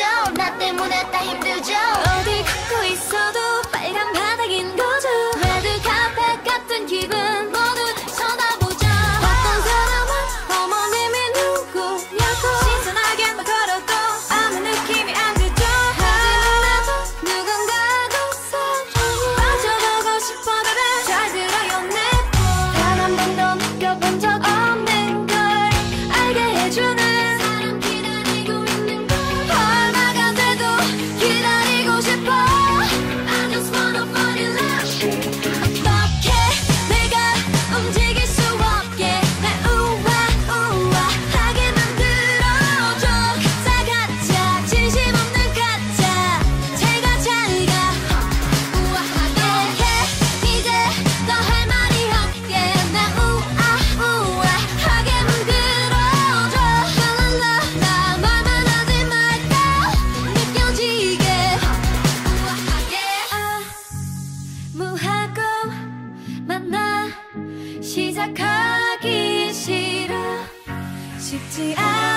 なってもらった 시작하기 싫어. 쉽지 않아.